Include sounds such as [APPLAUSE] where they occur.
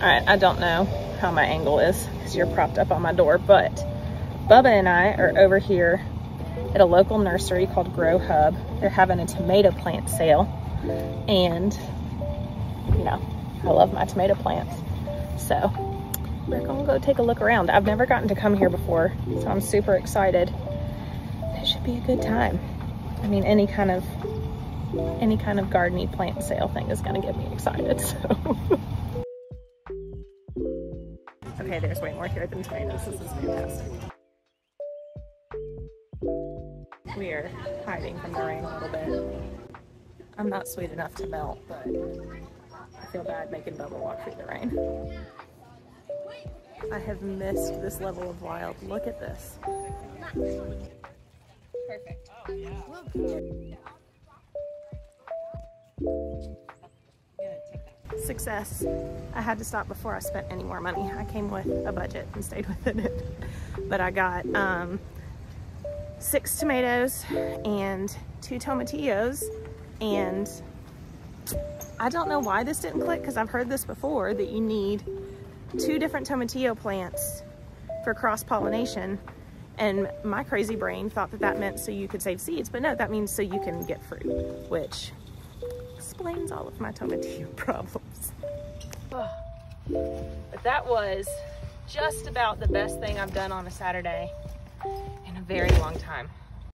All right, I don't know how my angle is because you're propped up on my door, but Bubba and I are over here at a local nursery called Grow Hub. They're having a tomato plant sale and you know, I love my tomato plants. So we're gonna go take a look around. I've never gotten to come here before, so I'm super excited. It should be a good time. I mean, any kind of any kind of gardeny plant sale thing is gonna get me excited, [LAUGHS] so. Okay, there's way more here than tomatoes. This is fantastic. We are hiding from the rain a little bit. I'm not sweet enough to melt, but I feel bad making Bubba walk through the rain. I have missed this level of wild. Look at this. Perfect. Oh, Success. I had to stop before I spent any more money. I came with a budget and stayed [LAUGHS] within it. But I got um, six tomatoes and two tomatillos and I don't know why this didn't click because I've heard this before that you need two different tomatillo plants for cross-pollination and my crazy brain thought that that meant so you could save seeds but no that means so you can get fruit which explains all of my tomatillo [LAUGHS] problems. But that was just about the best thing I've done on a Saturday in a very long time